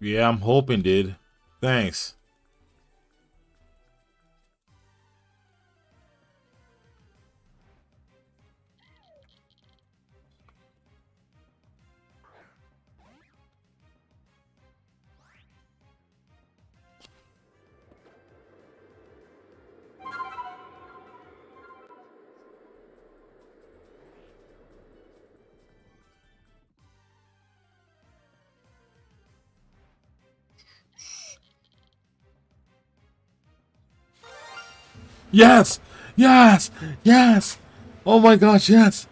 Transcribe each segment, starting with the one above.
Yeah, I'm hoping, dude. Thanks. Yes! Yes! Yes! Oh my gosh, yes!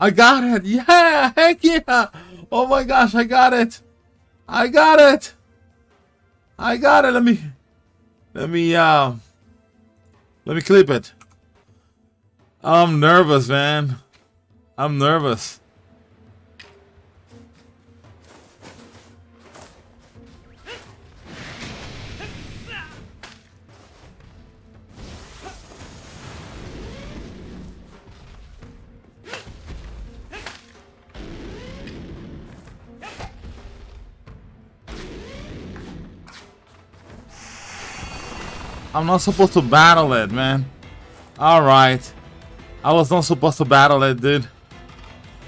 I got it! Yeah! Heck yeah! Oh my gosh, I got it! I got it! I got it! Let me... Let me, uh... Let me clip it. I'm nervous, man. I'm nervous. I'm not supposed to battle it, man. Alright. I was not supposed to battle it, dude.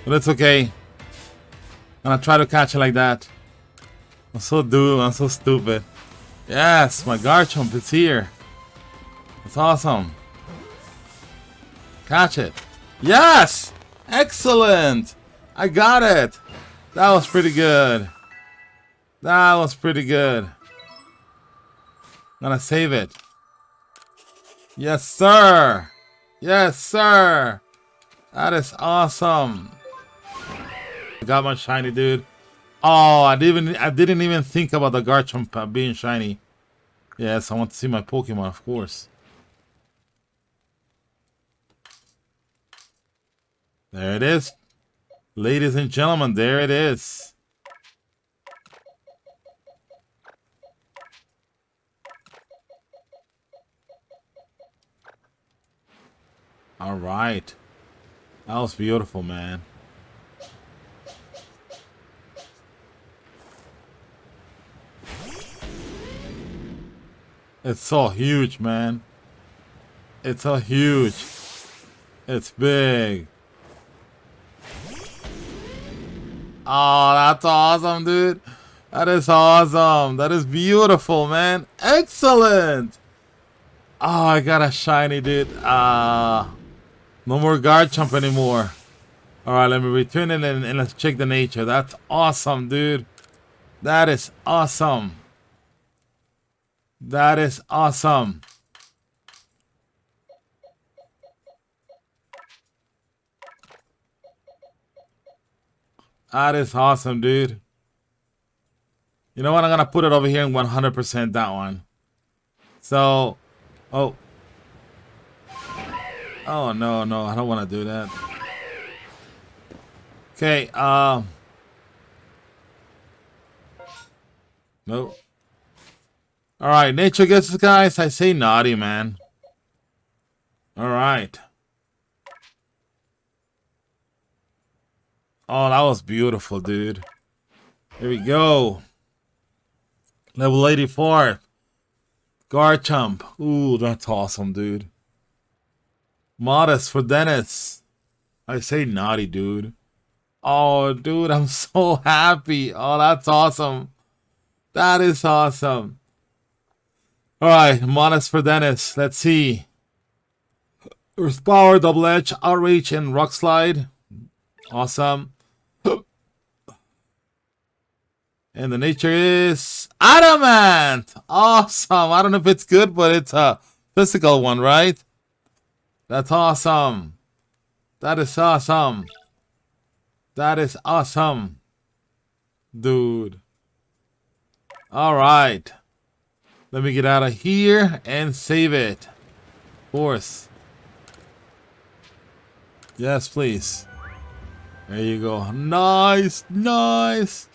But it's okay. I'm gonna try to catch it like that. I'm so dude, I'm so stupid. Yes, my Garchomp is here. It's awesome. Catch it. Yes! Excellent! I got it! That was pretty good. That was pretty good. I'm gonna save it. Yes, sir. Yes, sir. That is awesome. Got my shiny, dude. Oh, I didn't. I didn't even think about the Garchomp being shiny. Yes, I want to see my Pokemon, of course. There it is. Ladies and gentlemen, there it is. All right. That was beautiful, man. It's so huge, man. It's so huge. It's big. Oh, that's awesome, dude. That is awesome. That is beautiful, man. Excellent. Oh, I got a shiny, dude. Ah. Uh, no more Garchomp anymore. Alright, let me return it and, and let's check the nature. That's awesome, dude. That is awesome. That is awesome. That is awesome, dude. You know what? I'm going to put it over here in 100% that one. So, oh, Oh, no, no, I don't want to do that. Okay, um... Nope. Alright, nature gets us, guys. I say naughty, man. Alright. Oh, that was beautiful, dude. Here we go. Level 84. Garchomp. Ooh, that's awesome, dude. Modest for Dennis. I say naughty, dude. Oh, dude, I'm so happy. Oh, that's awesome. That is awesome. All right, modest for Dennis. Let's see. Earth Power, Double Edge, Outrage, and Rock Slide. Awesome. And the nature is Adamant. Awesome. I don't know if it's good, but it's a physical one, right? That's awesome. That is awesome. That is awesome. Dude. Alright. Let me get out of here and save it. Of course. Yes, please. There you go. Nice. Nice.